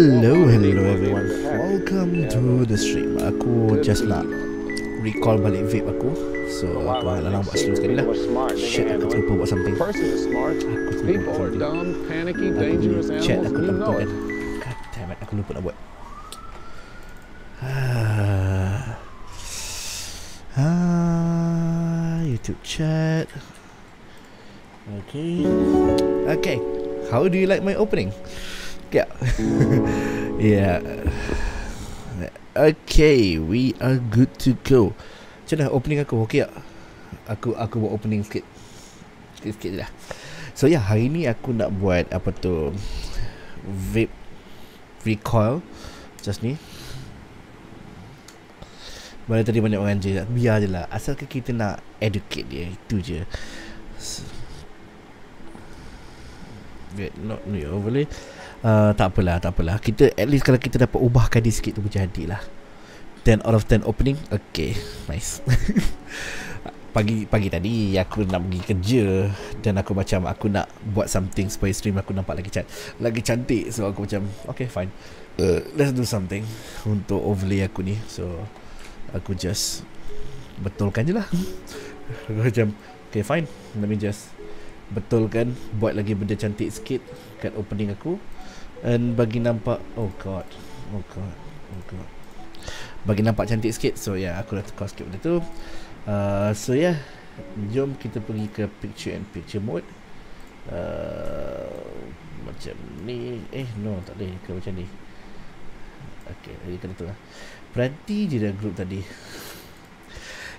Hello, hello everyone. Welcome to the stream. Aku just nak recall balik vape aku. So aku nak buat slow sekali lah. Shit, aku terlupa buat something. Aku terlupa buat something. Aku chat aku tak kan. God damn it, aku lupa nak buat. Ah, ah, YouTube chat. Okay. Okay. How do you like my opening? Yeah. yeah. Okay, we are good to go. Macam mana opening aku? Okay tak? Aku aku buat opening sikit. Sikit-sikit je lah. So yeah, hari ni aku nak buat apa tu vape recoil just ni. Mana tadi banyak orang je Biar je lah Asalkan kita nak educate dia Itu je S- Wait, not ni overlay uh, Tak apalah, tak apalah. Kita, at least kalau kita dapat ubahkan dia sikit tu Berjadilah 10 out of 10 opening Okay, nice. Pagi pagi tadi aku nak pergi kerja. Dan aku macam aku nak buat something supaya stream aku nampak lagi cantik lagi cantik. So aku macam okay fine. Uh, let's do something untuk overlay aku ni. So aku just betulkan je lah. Aku macam okay fine. Let me just betulkan buat lagi benda cantik sikit kat opening aku and bagi nampak oh god oh god oh god. Bagi nampak cantik sikit so yeah aku dah tukar sikit benda tu. Uh, so yeah jom kita pergi ke picture and picture mode. Uh, macam ni eh no tak boleh ke macam ni? Okay, jadi kena tu lah. Peranti je dah group tadi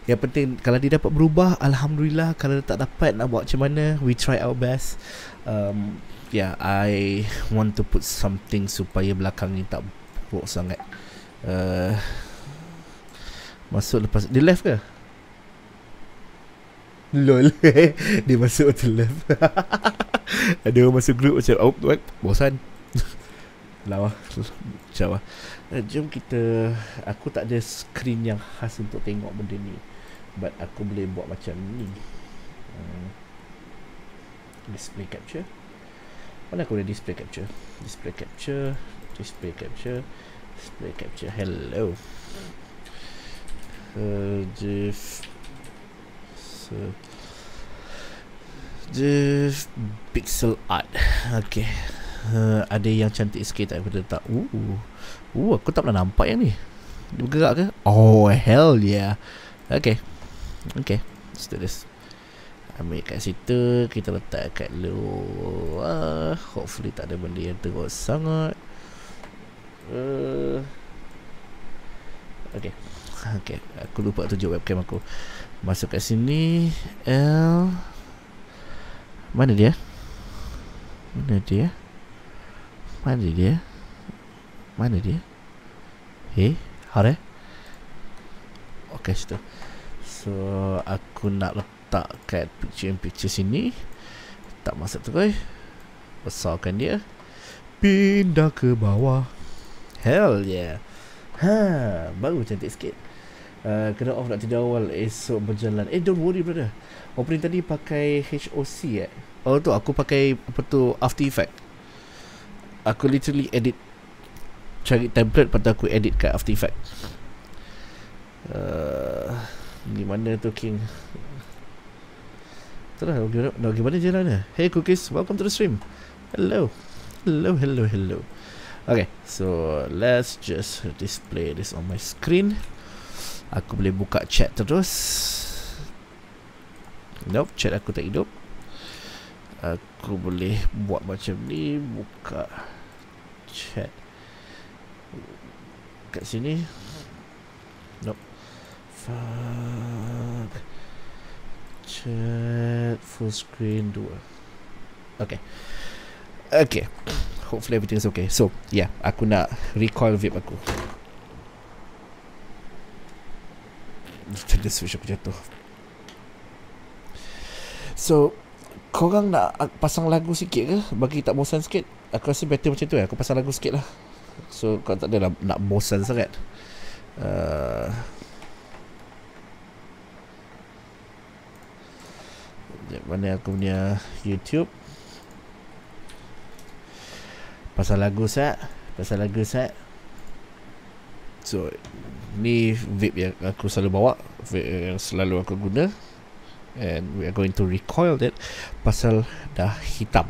Yang penting Kalau dia dapat berubah Alhamdulillah Kalau dia tak dapat Nak buat macam mana? We try our best. Um, Yeah I Want to put something Supaya belakang ni Tak buruk sangat. Uh, Masuk lepas Dia left ke? Lol. Dia masuk to left. Orang masuk group macam Oh what? Bosan. Lawa. Macam lah jom kita Aku tak ada screen yang khas untuk tengok benda ni But aku boleh buat macam ni. Uh, Display capture. Mana aku boleh display capture? Display capture. Display capture. Display capture. Hello. Uh, Jif so, Jif Pixel art. Okay. Uh, Ada yang cantik sikit tak Aku tak Ooh. Uh, aku tak pernah nampak yang ni. Dia bergerak ke? Oh, hell yeah. Okay. Okay. Let's do this. Ambil kat situ. Kita letak kat luar. Hopefully tak ada benda yang teruk sangat. Uh, okay. Okay. Aku lupa tunjuk webcam aku. Masuk kat sini. L. Mana dia? Mana dia? Mana dia? Mana dia? Eh, Hare? Okay, situ. So, aku nak letak kat picture-picture sini. Tak masuk tu, guys. Besarkan dia. Pindah ke bawah. Hell yeah. Ha, baru cantik sikit. Uh, kena off nak tidur awal esok berjalan. Eh, don't worry, brother. Opening tadi pakai HOC eh. Oh, tu aku pakai apa tu After Effect. Aku literally edit cari template lepas tu aku edit kat After Effect uh, gimana tu King? Itulah gimana, dah gimana jalannya Hey Cookies, welcome to the stream. Hello. Hello, hello, hello. Okay, so let's just display this on my screen. Aku boleh buka chat terus. Nope, chat aku tak hidup. Aku boleh buat macam ni Buka Chat. Kat sini Fuck. Chat Full screen 2 Okay. Okay. Hopefully everything is okay. So yeah Aku nak recoil vape aku. Tadi switch aku jatuh. So Korang nak pasang lagu sikit ke? Bagi tak bosan sikit? Aku rasa better macam tu ya Aku pasang lagu sikit lah. So kau tak adalah nak bosan sangat. Uh, Mana aku punya YouTube? Pasal lagu set Pasal lagu set So Ni vape yang aku selalu bawa Vape yang selalu aku guna. And we are going to recoil that Pasal dah hitam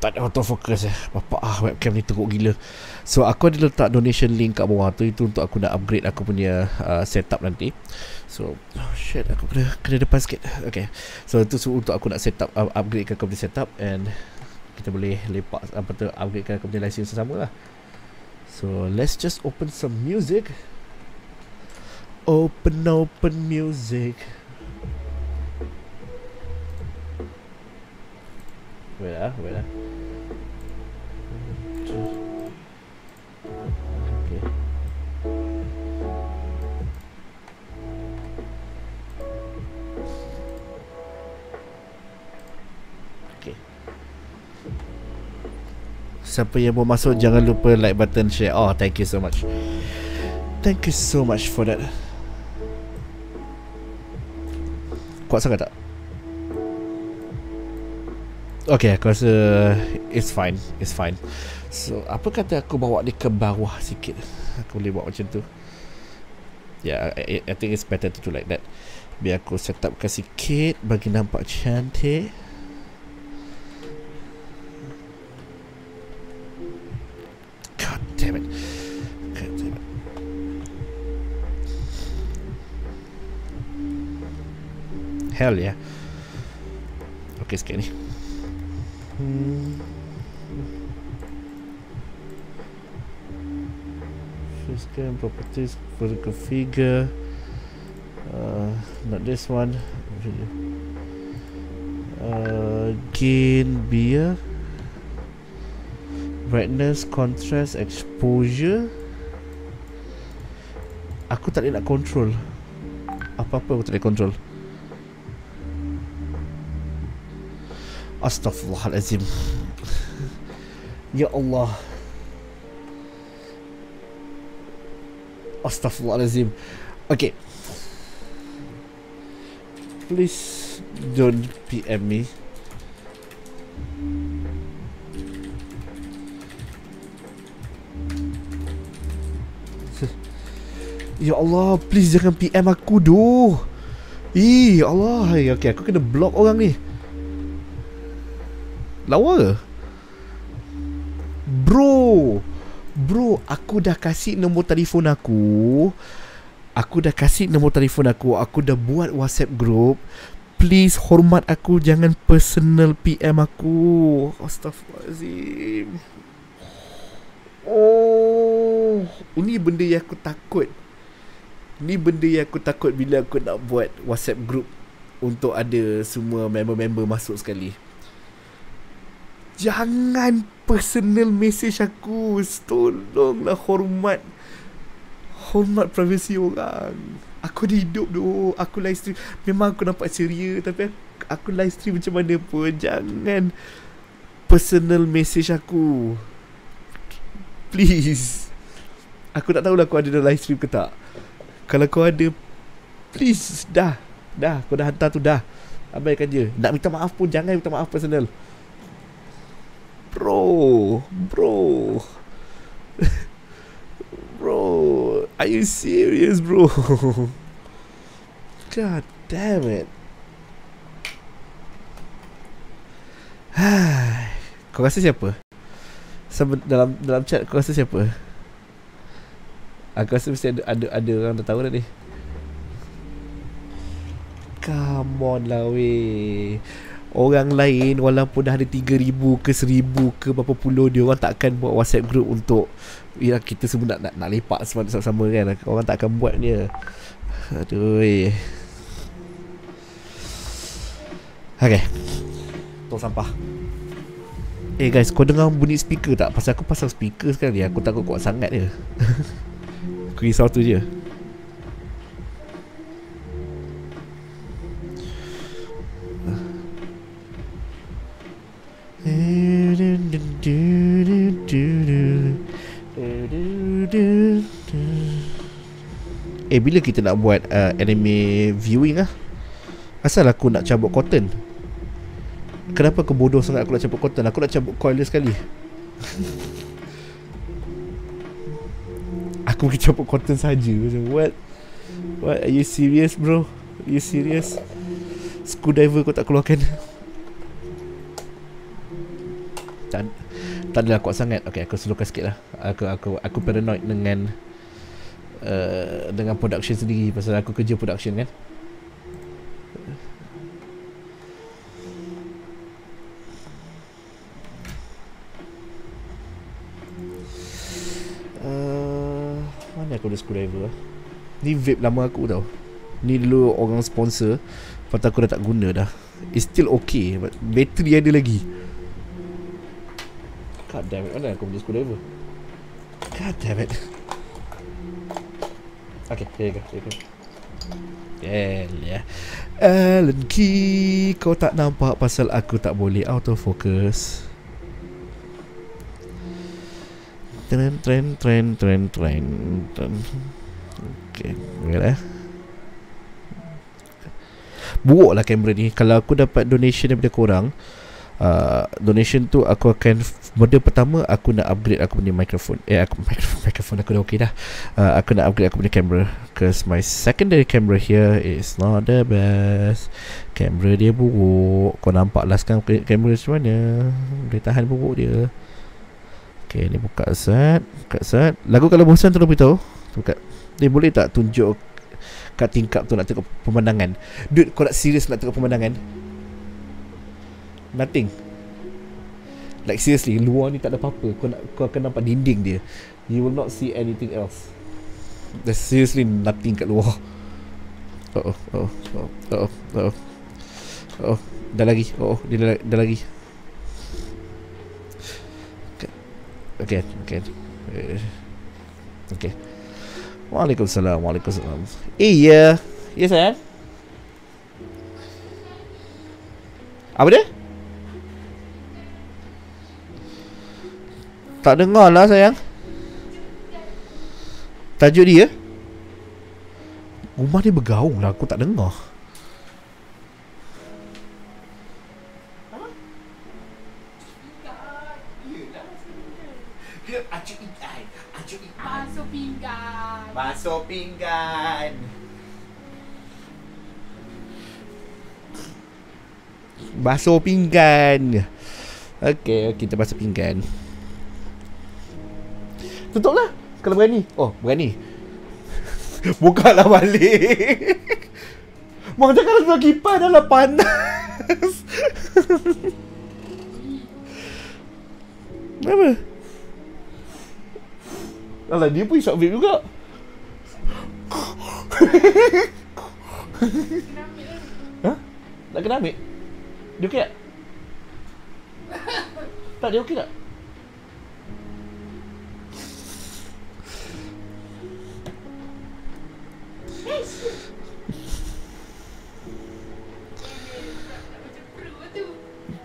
tak ada autofocus eh. Bapak ah webcam ni teruk gila. So aku ada letak donation link kat bawah tu. Itu untuk aku nak upgrade aku punya uh, setup nanti. So oh shit. Aku kena kena depan sikit. Okay. So itu untuk aku nak setup uh, upgrade aku punya setup. And kita boleh lepak apa tu upgrade aku punya license sama lah. So let's just open some music. Open open music. Wait lah, wait lah. Siapa yang mau masuk jangan lupa like button share. Oh, thank you so much. Thank you so much for that. Kuat sangat tak? Okay aku rasa It's fine It's fine So apa kata aku bawa dia ke bawah sikit Aku boleh buat macam tu Yeah I, I think it's better to do like that Biar aku set upkan sikit Bagi nampak cantik damn it God damn it Hell yeah Okay sikit ni Hmm. Scan properties vertical figure. Uh, not this one. Uh, gain beer. Brightness, contrast, exposure. Aku tak boleh nak control. Apa-apa aku tak boleh control. Astaghfirullahalazim Ya Allah Astaghfirullahalazim Okay Please Don't PM me Ya Allah Please jangan PM aku doh Ih Allah. Okay aku kena block orang ni. Lawa ke? Bro Bro Aku dah kasih nombor telefon aku. Aku dah kasih nombor telefon aku. Aku dah buat whatsapp group. Please hormat aku Jangan personal PM aku. Astaghfirullahaladzim. Oh Ini benda yang aku takut Ini benda yang aku takut Bila aku nak buat whatsapp group Untuk ada semua member-member masuk sekali. Jangan personal message aku. Tolonglah hormat Hormat privasi orang. Aku di hidup tu Aku live stream. Memang aku nampak ceria Tapi aku live stream macam mana pun. Jangan Personal message aku. Please. Aku tak tahulah kau ada dalam live stream ke tak Kalau kau ada Please Dah Dah Kau dah hantar tu dah Abaikan je Nak minta maaf pun Jangan minta maaf personal Bro, bro, bro, are you serious, bro? God damn it. kau rasa siapa? Sama dalam dalam chat kau rasa siapa? Aku rasa mesti ada ada, ada orang dah tahu dah ni. Come on lah weh. Orang lain walaupun dah ada 3000 ke 1000 ke berapa puluh dia orang takkan buat WhatsApp group untuk ya kita semua nak nak, nak lepak sama-sama kan. Orang takkan buat dia. Aduh Okay Tong sampah. Eh guys kau dengar bunyi speaker tak? Pasal aku pasang speaker sekarang ni Aku takut kuat sangat dia Aku risau tu je Eh bila kita nak buat uh, anime viewing ah? Asal aku nak cabut cotton? Kenapa kau bodoh sangat aku nak cabut cotton Aku nak cabut coil sekali Aku pergi cabut cotton saja. Macam what? What? Are you serious bro? Are you serious? Screwdriver kau tak keluarkan. Tak Tak adalah kuat sangat. Okay aku slowkan sikit lah. Aku aku aku paranoid dengan uh, Dengan production sendiri. Pasal aku kerja production kan aku ada screwdriver lah. Ni vape lama aku tau. Ni dulu orang sponsor Lepas aku dah tak guna dah. It's still okay But battery ada lagi. God damn it Mana aku punya screwdriver God damn it. Okay here you go, here you go. Hell yeah. Alan Key Kau tak nampak pasal aku tak boleh autofocus Tren tren tren tren tren. Tren. Okay Wait eh? Buruk lah kamera ni. Kalau aku dapat donation daripada korang uh, Donation tu aku akan Benda pertama aku nak upgrade aku punya microphone. Eh aku microphone, microphone aku dah okay dah. Uh, Aku nak upgrade aku punya camera Cause my secondary camera here is not the best. Kamera dia buruk. Kau nampak lah sekarang kamera macam mana? Boleh tahan buruk dia Okay ni buka set Buka set. Lagu kalau bosan tolong beritahu Buka. Ni boleh tak tunjuk Kat tingkap tu nak tengok pemandangan? Dude kau nak serius nak tengok pemandangan? Nothing. Like seriously Luar ni tak ada apa-apa. Kau, nak, kau akan nampak dinding dia. You will not see anything else. There's seriously nothing kat luar. Oh oh oh oh oh oh oh Dah lagi. Oh dia dah, dah lagi Okay, okay. Okay. Waalaikumsalam, waalaikumsalam. Iya. Ya sayang. Apa dia? Tak dengar lah sayang. Tajuk dia? Rumah dia bergaung lah, aku tak dengar. Basuh pinggan. Basuh pinggan. Okey, kita basuh pinggan. Tutuplah kalau berani. Oh, berani. Bukalah balik. Mak jangan letak kipas dalam panas. Apa? Alah, dia pun isap vape juga. Ha? Nak kena ambil? Dia okey tak? tak, dia okey tak?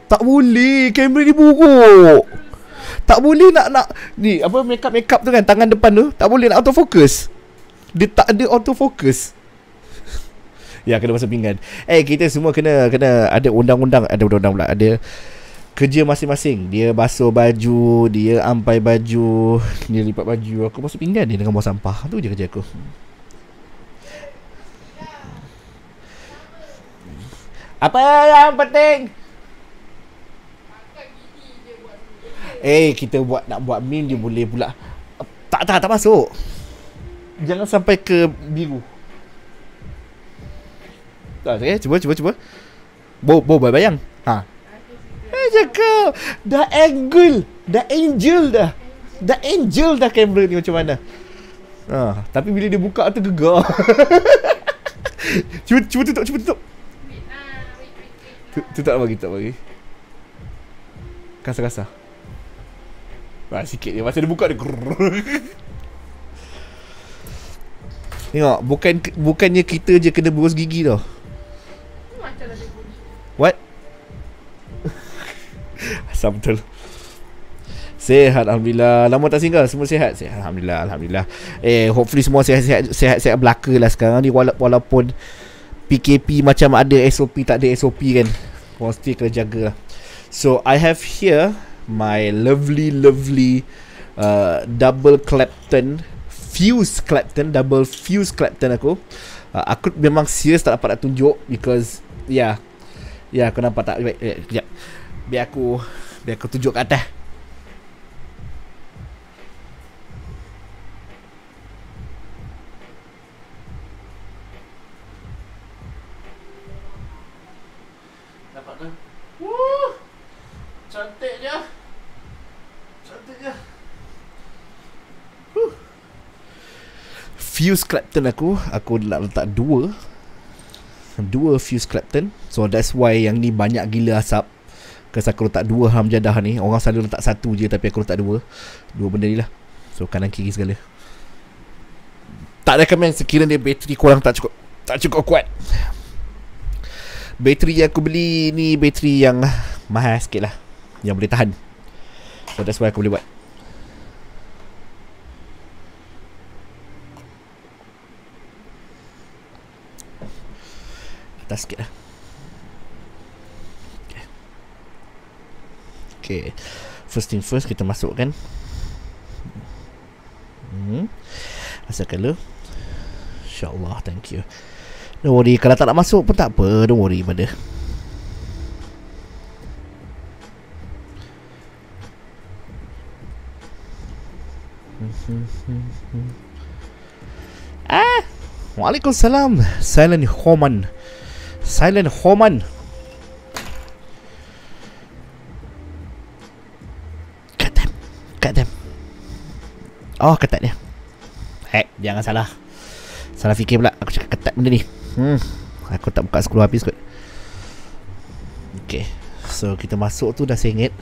Tak boleh, kamera ni buruk. Tak boleh nak nak ni apa makeup makeup tu kan tangan depan tu tak boleh nak autofocus. Dia tak ada autofocus. ya kena masuk pinggan. Eh kita semua kena kena ada undang-undang ada undang-undang pula ada kerja masing-masing. Dia basuh baju, dia ampai baju, dia lipat baju. Aku masuk pinggan dia dengan buang sampah. Tu je kerja aku. Apa yang penting? Eh kita buat nak buat meme dia boleh pula Tak tak tak masuk Jangan sampai ke biru. Tak okay, cuba cuba cuba. Bo bo bayang Ha. Eh cakap. Dah angle. Dah angel dah. Dah angel dah kamera ni macam mana? Ha, tapi bila dia buka tu gegar. cuba cuba tutup, cuba tutup. Tutup bagi, tutup bagi. Kasar-kasar. Ha, sikit je. Masa dia buka dia Tengok bukan Bukannya kita je kena berus gigi tau. What? Asal betul. Sehat Alhamdulillah. Lama tak singgah Semua sehat? Sehat Alhamdulillah Alhamdulillah. Eh hopefully semua sehat-sehat Sehat-sehat belaka lah sekarang ni. Wala- Walaupun PKP macam ada SOP Tak ada SOP kan. Mesti kena jaga lah. So I have here my lovely lovely uh, double Clapton fuse Clapton double fuse Clapton aku. Uh, aku memang serius tak dapat nak tunjuk because yeah. Yeah, aku nampak tak? Wait, wait, Biar aku biar aku tunjuk kat atas. Fuse Clapton aku aku nak letak dua. Dua fuse Clapton. So that's why yang ni banyak gila asap. Kasi aku letak dua ham jadah ni. Orang selalu letak satu je Tapi aku letak dua. Dua benda ni lah. So kanan kiri segala. Tak recommend. Sekiranya bateri korang tak cukup. Tak cukup kuat. Bateri yang aku beli ni Bateri yang Mahal sikit lah. Yang boleh tahan. So that's why aku boleh buat atas sikit lah. Okay. First thing first kita masukkan. Hmm. Asal color InsyaAllah thank you. Don't worry Kalau tak nak masuk pun tak apa. Don't worry pada Ah, Waalaikumsalam. Silent Homan Silent Homan. Cut them. Cut them. Oh ketat dia. Hek Jangan salah. Salah fikir pula. Aku cakap ketat benda ni. Hmm. Aku tak buka skru habis kot. Okay So kita masuk tu dah sengit.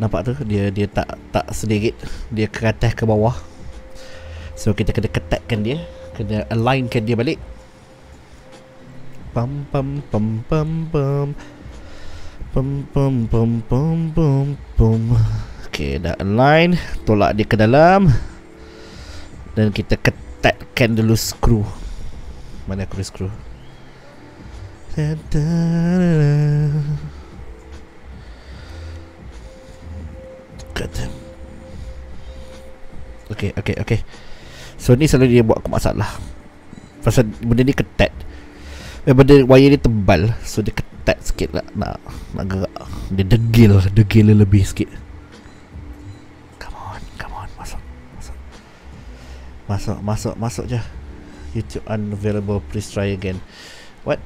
Nampak tu? Dia dia tak tak sedikit. Dia ke atas ke bawah. So kita kena ketatkan dia. Kena alignkan dia balik Bum bum bum bum bum. Bum bum bum bum bum bum. okey dah align tolak dia ke dalam. Dan kita ketatkan dulu skru. Mana aku skru? Okay, okay, okay. So ni selalu dia buat aku masalah. Pasal benda ni ketat. Benda wire dia tebal. So dia ketat sikit lah. Nak Nak gerak. Dia degil. Degil lebih sikit. Come on Come on. Masuk Masuk. Masuk Masuk Masuk je. YouTube unavailable. Please try again. What?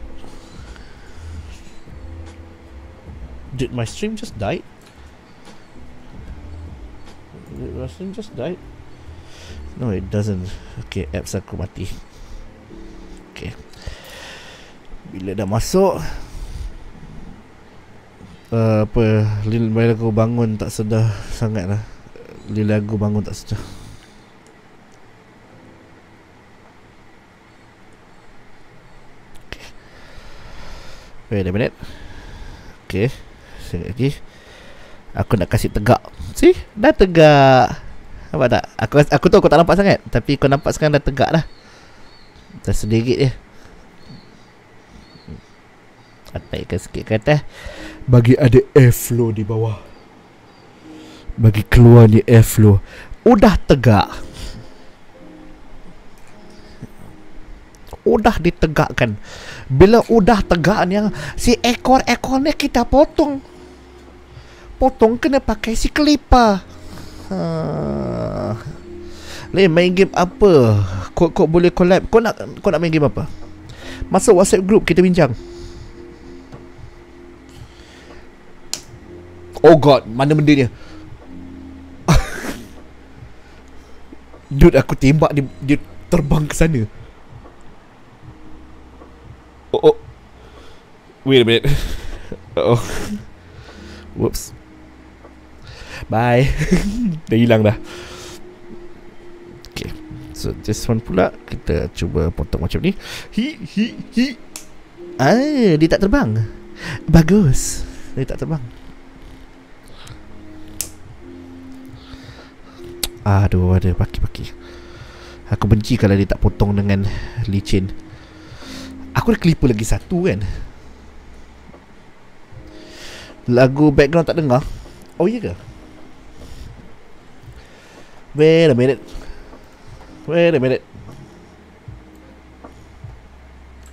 Did my stream just die? Did my stream just die? No it doesn't. Okay apps aku mati. Okay bila dah masuk uh, Apa bila aku bangun tak sedar Sangat lah. Lil aku bangun tak sedar. Wait a minute. Okay. Sekejap lagi. Aku nak kasih tegak. See Dah tegak. Nampak tak? Aku aku tahu aku tak nampak sangat. Tapi kau nampak sekarang dah tegak lah Dah sedikit je Naikkan sikit ke atas. Bagi ada airflow di bawah. Bagi keluar ni airflow. Udah tegak. Udah ditegakkan. Bila udah tegak ni Si ekor-ekor ni kita potong. Potong kena pakai si kelipa ha. Lain main game apa? Kau, kau boleh collab. Kau nak kau nak main game apa? Masuk whatsapp group kita bincang Oh god, mana benda dia? Dude, aku tembak dia, dia terbang ke sana. Oh, oh. Wait a minute. oh. Whoops. Bye. dah hilang dah. Okay. So, this one pula. Kita cuba potong macam ni. Hi, hi, hi. Ah, dia tak terbang. Bagus. Dia tak terbang. Aduh ada paki-paki Aku benci kalau dia tak potong dengan licin. Aku ada clipper lagi satu kan? Lagu background tak dengar. Oh iya ke? Wait a minute. Wait a minute.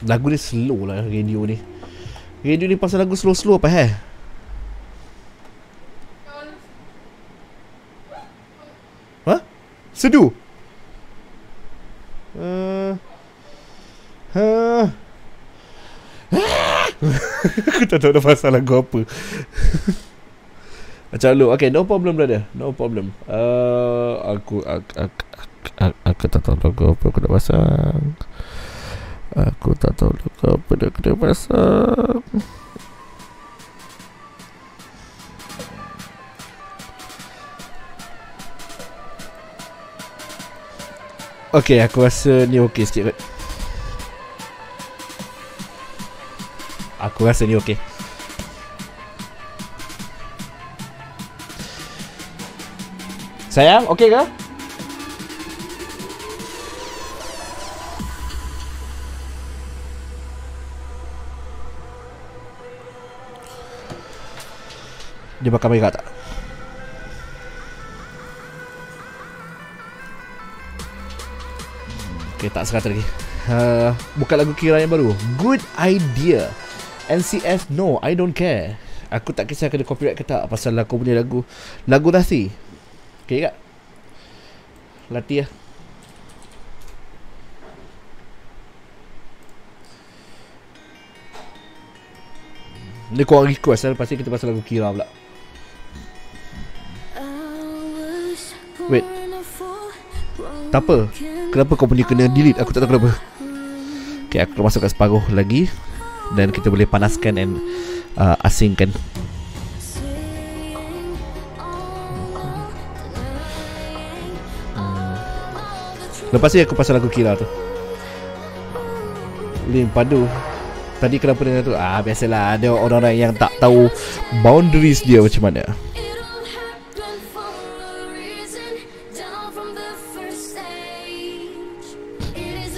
Lagu ni slow lah radio ni. Radio ni pasal lagu slow-slow apa eh? Sedu? Uh, huh. Aku tak tahu dah pasal lagu apa. Macam lu. Okay no problem brother. No problem. Uh, Aku aku, aku, aku, aku tak tahu lagu apa aku nak pasang. Aku tak tahu lagu apa nak kena pasang Okay aku rasa ni okay sikit kot Aku rasa ni okey. Sayang, okey ke? Dia bakal merah tak? Okay, tak sekata lagi. Uh, buka lagu kira yang baru. Good idea. NCF no I don't care. Aku tak kisah kena copyright ke tak Pasal aku punya lagu. Lagu Lati Okay tak Lati lah. Ni korang request lah Lepas kita pasal lagu Kira pula. Wait. Tak apa Kenapa kau punya kena delete? Aku tak tahu kenapa. Okay aku masuk kat separuh lagi. Dan kita boleh panaskan dan uh, asingkan. Hmm. Lepas ni aku pasal lagu Kira tu. Lim padu. Tadi kenapa dengan tu? Ah biasalah. Ada orang-orang yang tak tahu Boundaries dia macam mana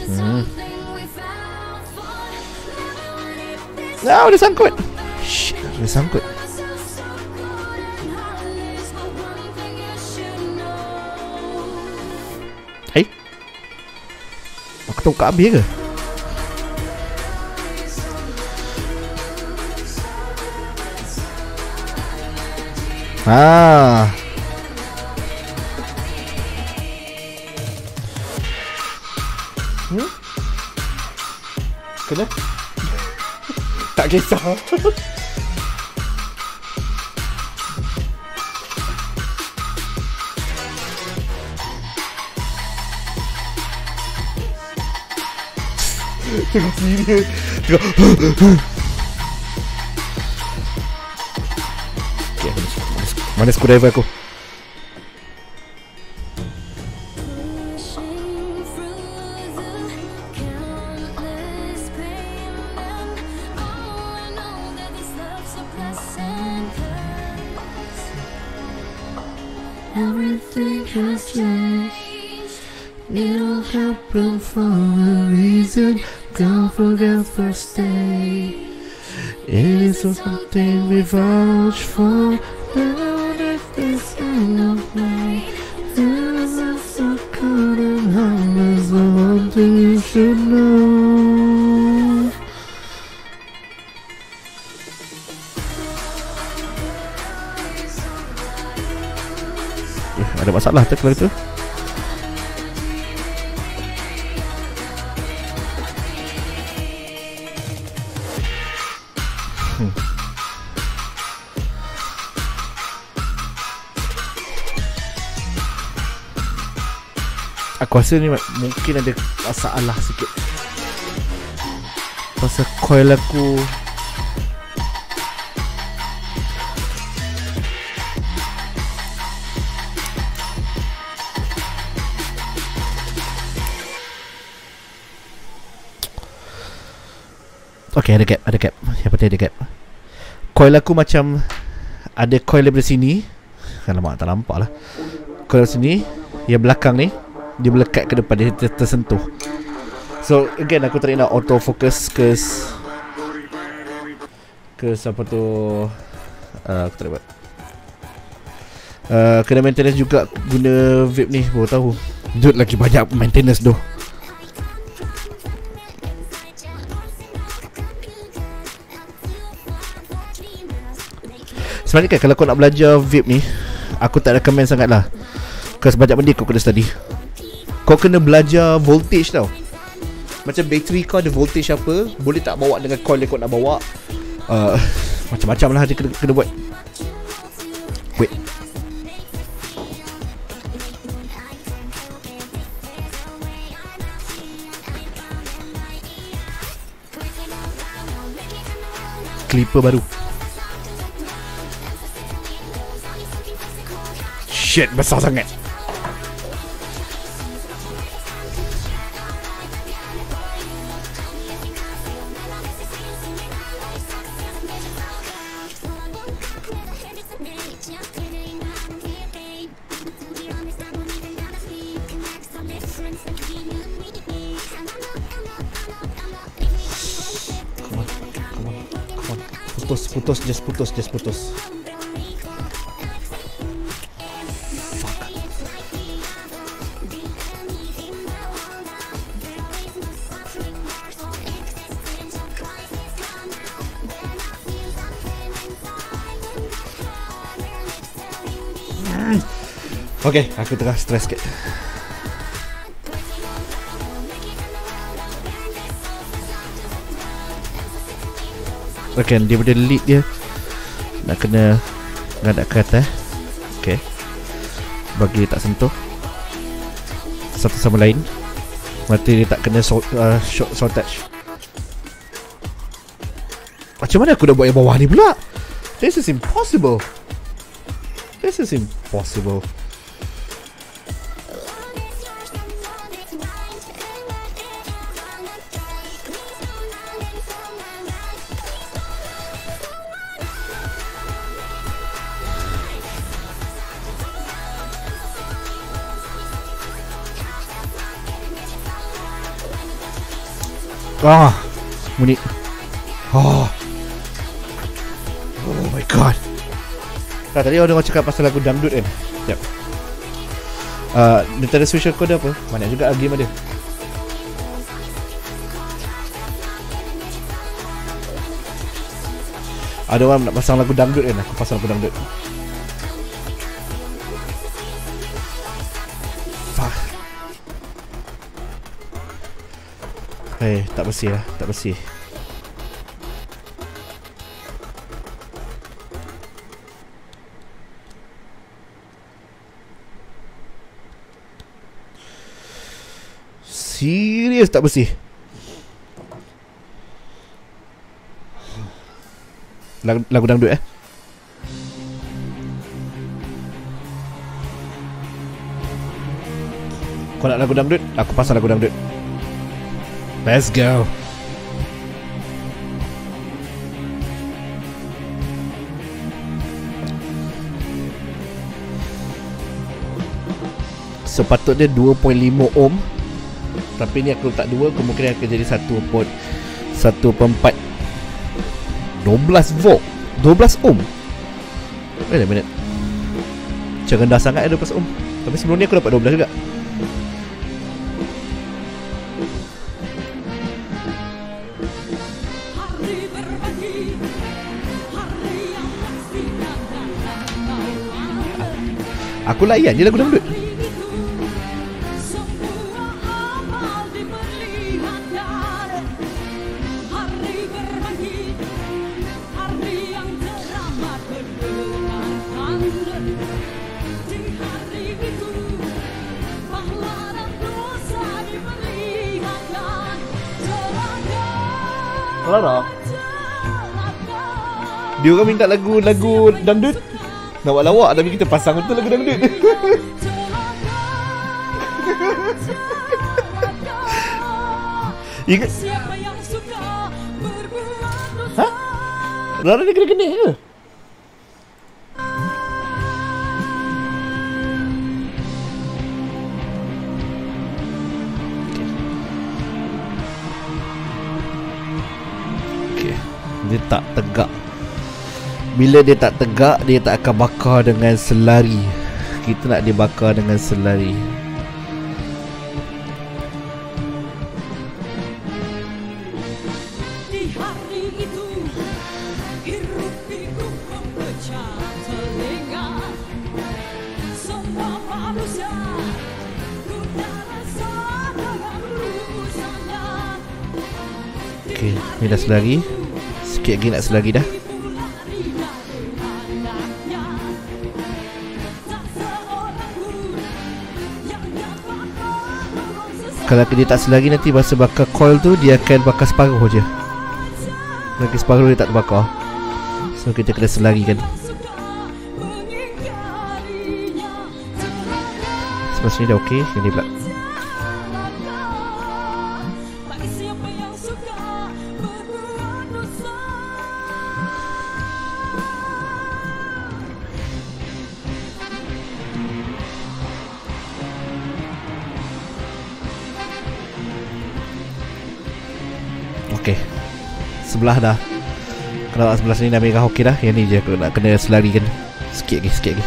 Hmm. Ah, oh, dia sangkut. Shit, dia sangkut. Hey. Aku tahu kat habis ke? Ah. Kenapa? tak kisah Tengok sini dia Tengok Okay, mana screwdriver aku? something we vouch for. Now that this cold and harmless, the one thing you should know. Ada masalah tak kalau itu? Aku rasa ni mungkin ada masalah sikit. Pasal coil aku. Okay ada gap Ada gap Yang penting ada gap Coil aku macam Ada coil daripada sini. Alamak tak nampak lah. Coil sini Yang belakang ni dia melekat ke depan dia ter- tersentuh. So again aku tak nak auto focus ke ke siapa tu? Uh, Aku tak buat. Uh, Kena maintenance juga Guna vape ni Baru tahu. Dude lagi banyak maintenance doh. Sebenarnya kan kalau kau nak belajar vape ni Aku tak recommend sangat lah Because banyak benda kau kena study Kau kena belajar voltage tau. Macam bateri kau ada voltage apa Boleh tak bawa dengan coil yang kau nak bawa? Uh, Macam-macam lah dia kena, kena buat. Wait. Clipper baru. Shit besar sangat just putus, just putus. Fuck. Okay, aku tengah stress sikit. Okay, dia punya lead dia Kena Ngadak ke atas Okay Bagi tak sentuh. Satu sama lain. Mati dia tak kena soul, uh, short, soul touch. Macam mana aku nak buat yang bawah ni pula? This is impossible. This is impossible Ah, bunyi. Oh. Oh my god. Tak, tadi orang cakap pasal lagu dangdut kan? Sekejap. Uh, Nintendo Switch aku ada apa? Banyak juga game ada. Ada orang nak pasang lagu dangdut kan? Aku pasang lagu dangdut. Eh, tak bersih lah, tak bersih. Serius tak bersih. Lagu, lagu dangdut eh. Kau nak lagu dangdut? Aku pasang lagu dangdut. Let's go. Sepatutnya 2.5 ohm. Tapi ni aku letak 2 Kemungkinan akan jadi 1 port 1.4 12 volt. 12 ohm. Wait a minute. Macam rendah sangat ya 12 ohm. Tapi sebelum ni aku dapat 12 juga Aku layan je lagu dangdut? Celaka Dia orang minta lagu Lagu dangdut Nak buat lawak Tapi kita pasang betul lagu dangdut. Ingat Siapa yang suka berbuat dosa? Ha? Rara dia kena-kena ke? Dia tak tegak Bila dia tak tegak Dia tak akan bakar dengan selari. Kita nak dia bakar dengan selari. Okay Ni dah selari. Sikit lagi nak selari dah Kalau dia tak selari nanti Masa bakar coil tu Dia akan bakar separuh je. Lagi separuh dia tak terbakar. So kita kena selari kan Sebelah sini dah okey Yang ni pula Sebelah dah. Kalau sebelah sini dah merah okey dah Yang ni je aku nak kena selari kan Sikit lagi Sikit lagi.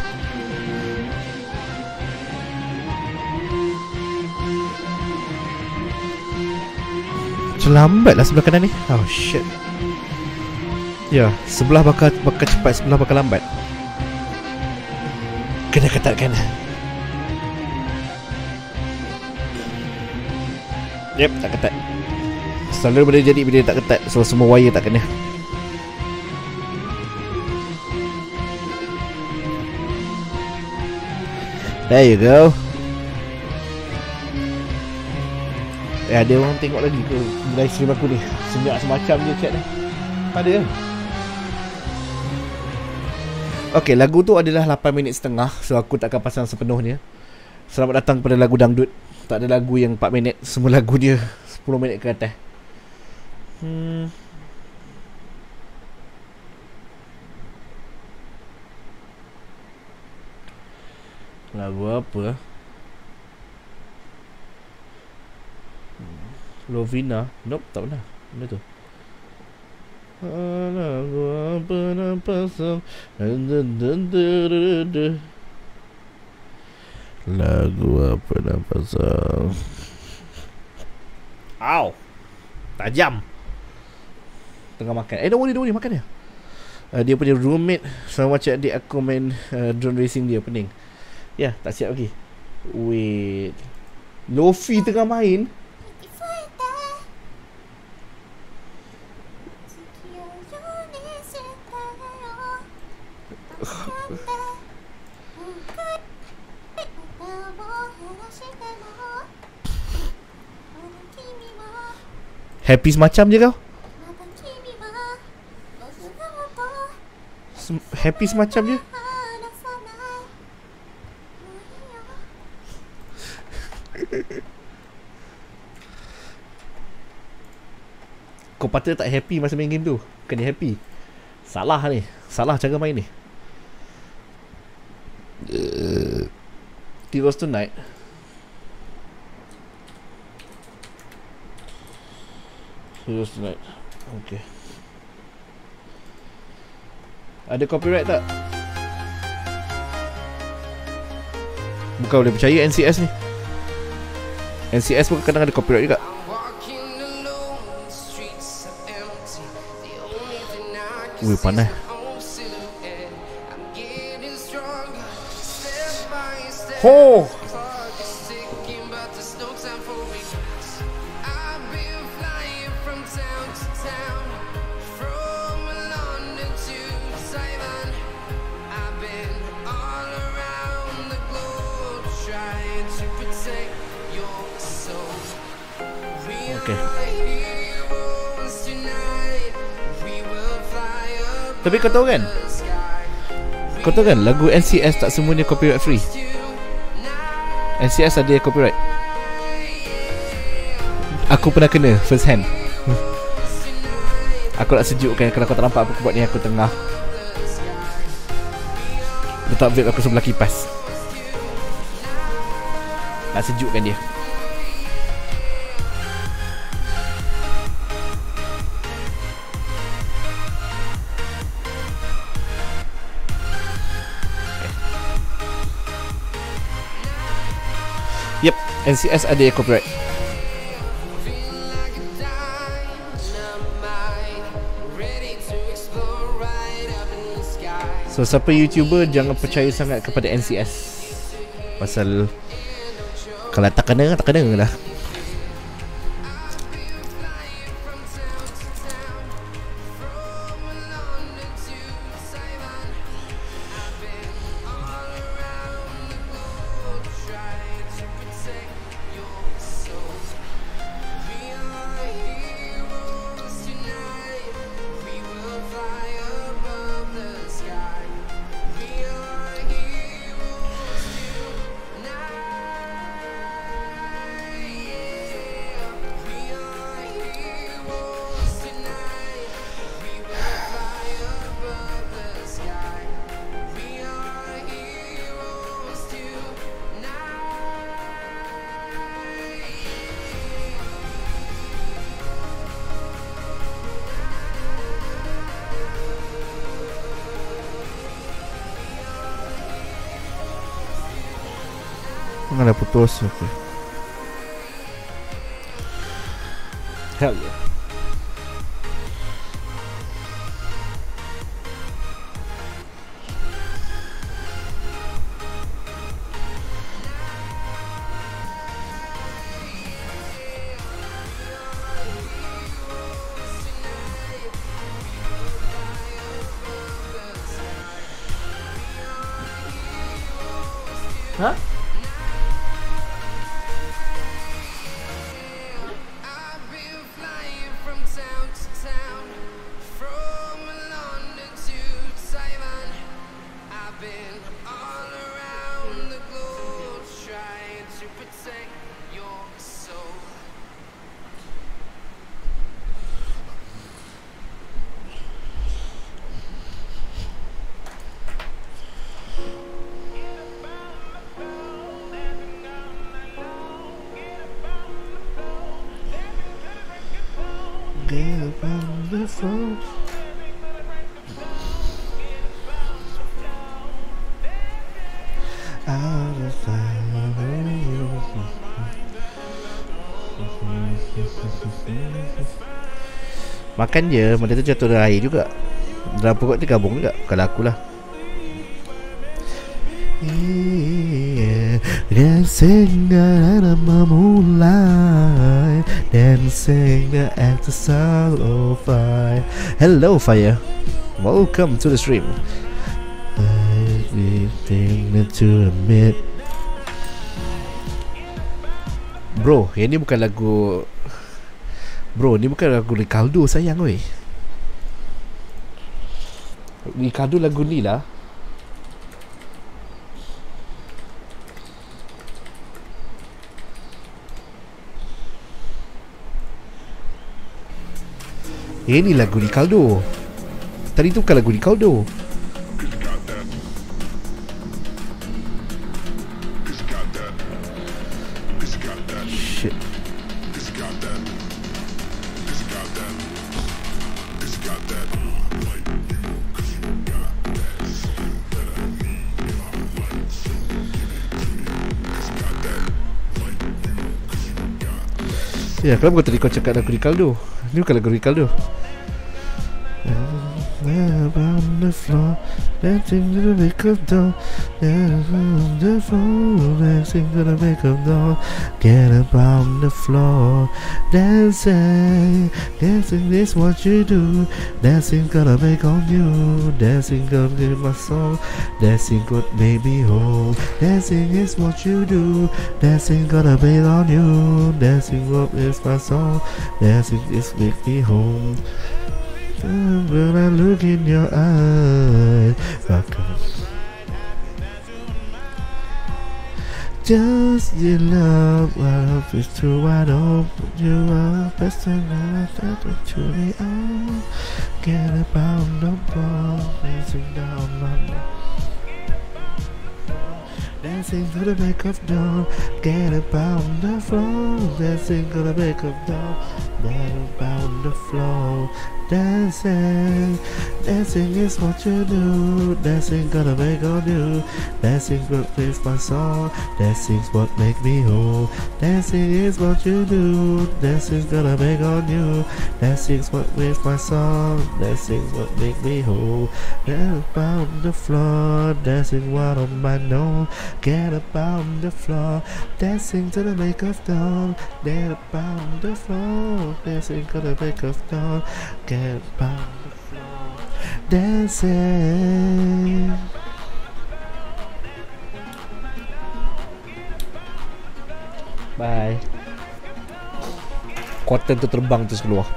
Terlambat lah sebelah kanan ni. Oh shit. Ya Sebelah bakal bakal cepat Sebelah bakal lambat. Kena ketatkan. Yep tak ketat Selalu benda jadi bila tak ketat So semua wire tak kena. There you go. Eh ada orang tengok lagi ke Live stream aku ni? Senyap semacam je chat ni. Ada Okay lagu tu adalah 8 minit setengah So aku tak akan pasang sepenuhnya. Selamat datang kepada lagu dangdut. Tak ada lagu yang 4 minit Semua lagu dia 10 minit ke atas Hmm. Lagu apa. Lovina? Nope tak pernah. Benda tu. Lagu apa nak pasang? Lagu apa nak pasang? Ow Tajam Tengah makan. Eh don't worry don't worry makan dia. Uh, Dia punya roommate Sama macam adik aku main uh, Drone racing dia pening. Ya yeah, tak siap lagi. Wait. Lofi tengah main. Happy semacam je kau Sem- Happy semacam je Kau patut tak happy masa main game tu? Dia happy? Salah ni. Salah cara main ni. Uh, Heroes Tonight. Heroes Tonight. Okay Ada copyright tak? Bukan boleh percaya NCS ni. NCS pun kadang ada copyright juga. Wih panas. Ho Tapi kau tahu kan? Kau tahu kan Lagu NCS tak semuanya copyright free? NCS ada copyright. Aku pernah kena First hand. Aku nak sejukkan Kalau kau tak nampak Aku buat ni Aku tengah. Letak vape aku sebelah kipas. Nak sejukkan dia NCS ada yang copyright. So siapa YouTuber jangan percaya sangat kepada NCS Pasal Kalau tak kena tak kena lah Jangan dah putus okay. Hell yeah Huh? Makan je Benda tu jatuh dalam air juga Dalam perut dia gabung juga Kalau akulah dancing the moonlight, dancing the solo fire. Hello, fire. Welcome to the stream. To mid. Bro, yang ni bukan lagu Bro, ni bukan lagu Ricardo sayang weh. Ricardo lagu ni lah. Ini lagu Ricardo Tadi tu bukan lagu Ricardo kenapa kau tadi kau cakap lagu Ricardo? Ni bukan lagu Ricardo. On the floor, dawn. On the floor, dancing to the break of. Get up on the floor, dancing, dancing is what you do. Dancing gonna make on you, dancing gonna give my soul. Dancing could make me whole. Dancing is what you do. Dancing gonna make on you. Dancing what is my soul. Dancing is make me home. When I look in your eyes, just your love, love is too wide open. You are best and I thought to me on. Get on the ball, dancing down my. Dancing to the break of dawn, get on the floor. Dancing to the break of dawn, get on the floor. Dancing, Dancing is what you do. Dancing gonna make on you. Dancing what plays my song. Dancing's what make me whole. Dancing is what you do. Dancing's gonna make on you. Dancing's what makes my song. Dancing's what make me whole. Get up on the floor. Dancing while on my nose. Get up on the floor. Dancing to the make of dawn. Get up on the floor. Dancing to the make of dawn. Get up on the floor. Dancing. Bye. Cotton tu terbang terus keluar.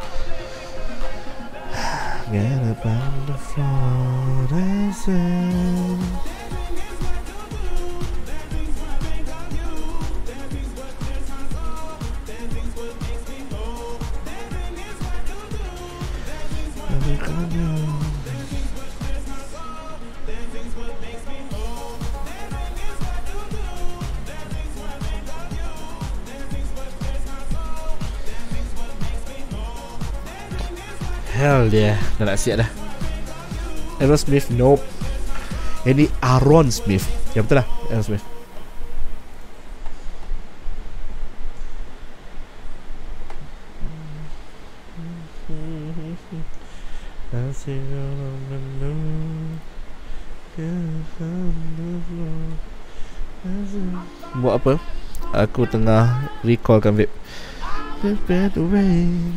Get up on the floor, dancing. Hell yeah Dah nak siap dah. Aerosmith Nope. Ini Aaron Smith. Ya betul lah Aerosmith Dancing on the moon Yes, on the floor Dancing- Buat apa? Aku tengah recallkan vape Prepare to rain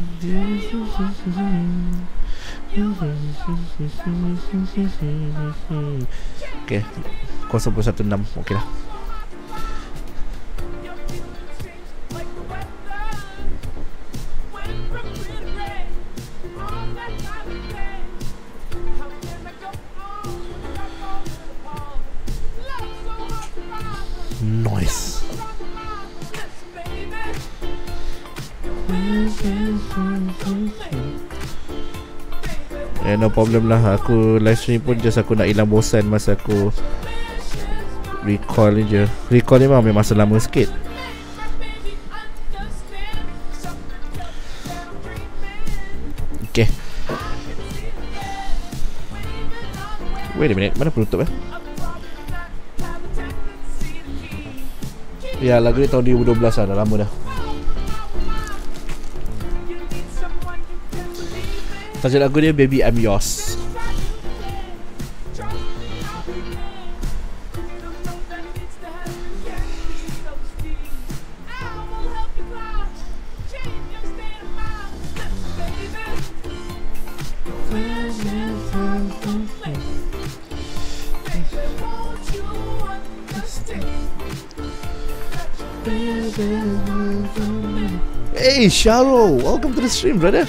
Okay 0.16 Okay lah problem lah. Aku live stream pun just aku nak hilang bosan Masa aku Recall ni je. Recall ni memang ambil masa lama sikit. Okay Wait a minute Mana penutup eh? Ya lagu ni tahun 2012 lah. Dah lama dah Tajuk lagu dia Baby I'm Yours. Hey Sharo Welcome to the stream brother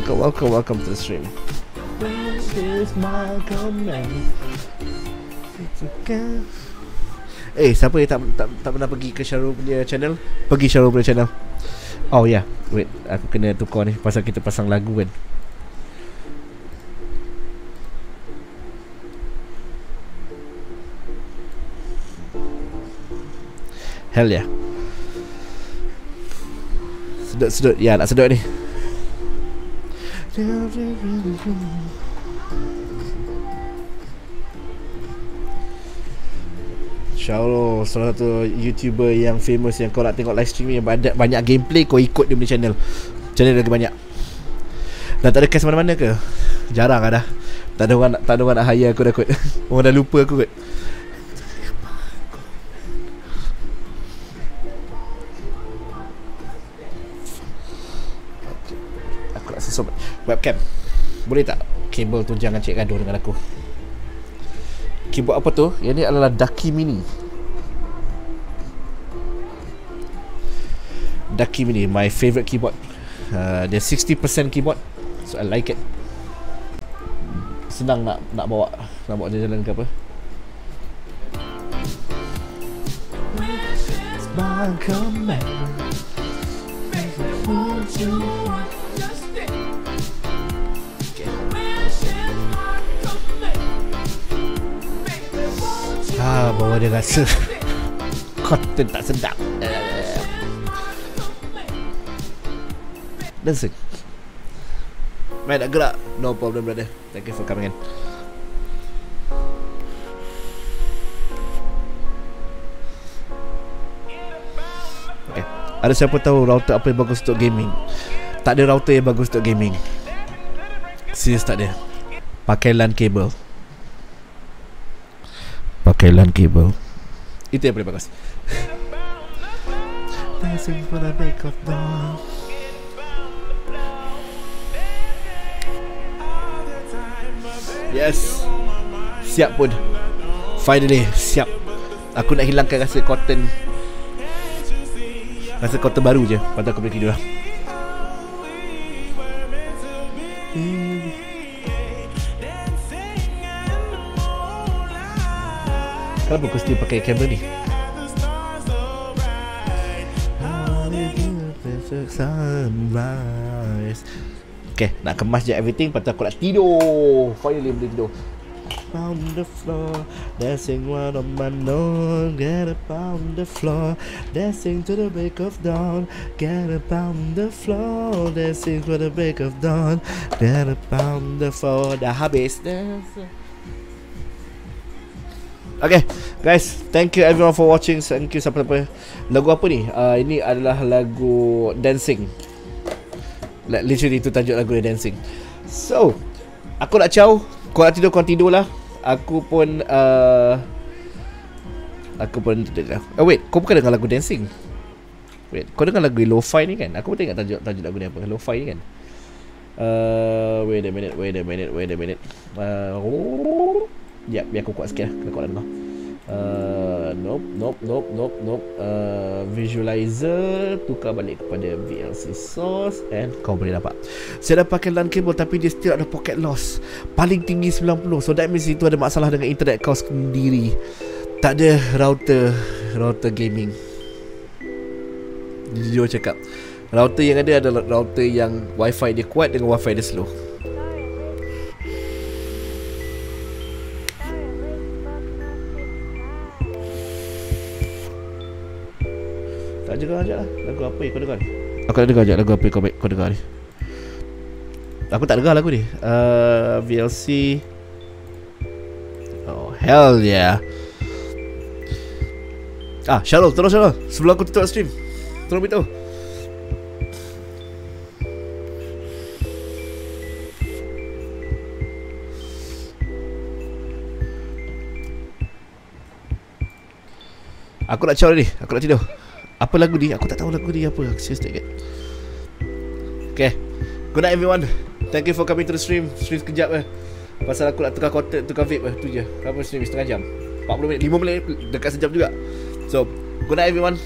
Welcome, welcome, welcome to the stream. Eh, siapa yang tak, tak, tak pernah pergi ke Syarul punya channel? Pergi Syarul punya channel. Oh yeah. wait, aku kena tukar ni pasal kita pasang lagu kan. Hell yeah. Sedut, sedut. Ya, nak sedut ni. InsyaAllah Salah satu YouTuber yang famous Yang kau nak tengok live stream Yang banyak, banyak gameplay Kau ikut dia punya channel. Channel dia lagi banyak. Dan tak ada cast mana-mana ke? Jarang lah dah. Tak ada orang, nak- tak ada orang nak hire aku dah kot. Orang dah lupa aku kot webcam. Boleh tak? Kabel tu jangan cik gaduh dengan aku? Keyboard apa tu? Yang ni adalah Ducky Mini. Ducky Mini My favourite keyboard. Uh, Dia 60% keyboard So I like it. Senang nak nak bawa Nak bawa dia jalan ke apa? My command Ah, bawa dia rasa Cotton tak sedap. Dancing Man nak gerak? No problem brother. Thank you for coming in Okay Ada siapa tahu router apa yang bagus untuk gaming? Tak ada router yang bagus untuk gaming. Serius tak ada? Pakai LAN cable Pakai LAN cable. Itu yang paling bagus. Yes. Siap pun. Finally Siap. Aku nak hilangkan rasa cotton. Rasa cotton baru je tu aku boleh tidur. lah Kenapa aku still pakai kamera ni? Sunrise Okay, nak kemas je everything Lepas aku nak tidur. Finally boleh tidur. Pound the floor Dancing one of my known Get up on the floor Dancing to the break of dawn. Get up on the floor Dancing to the break of dawn. Get up on the floor Dah habis. Dancing Okay Guys Thank you everyone for watching. Thank you siapa-siapa. Lagu apa ni? Uh, ini adalah lagu Dancing. Like, Literally itu tajuk lagu dia Dancing. So Aku nak ciao. Kau nak tidur kau tidur lah. Aku pun uh, Aku pun Oh wait Kau bukan dengar lagu Dancing? Wait Kau dengar lagu Lo-Fi ni kan? Aku pun tengok tajuk, tajuk lagu ni apa Lo-Fi ni kan? Uh, Wait a minute Wait a minute Wait a minute. Uh, Ya, biar aku kuat sikit lah kau nak dengar Uh, nope, nope, nope, nope, nope. Uh, visualizer tukar balik kepada VLC source and kau boleh dapat. Saya dah pakai LAN cable tapi dia still ada pocket loss. Paling tinggi 90. So that means itu ada masalah dengan internet kau sendiri. Tak ada router router gaming. Jujur cakap. Router yang ada adalah router yang wifi dia kuat dengan wifi dia slow. Dengar ajak lah. Lagu apa yang kau dengar ni? Aku nak dengar ajak lagu apa yang kau, kau dengar ni. Aku tak dengar lagu ni. Uh, VLC Oh hell yeah. Ah Syarul tolong Syarul Sebelum aku tutup stream Tolong beritahu. Aku nak ciao ni Aku nak tidur apa lagu ni? Aku tak tahu lagu ni apa. Aku serius tak ingat. Okay. Good night everyone. Thank you for coming to the stream. Stream sekejap eh. Pasal aku nak tukar content, tukar vape eh. Tu je. Berapa stream? Setengah jam. 40 minit. 5 minit. Dekat sejam juga. So, good night everyone.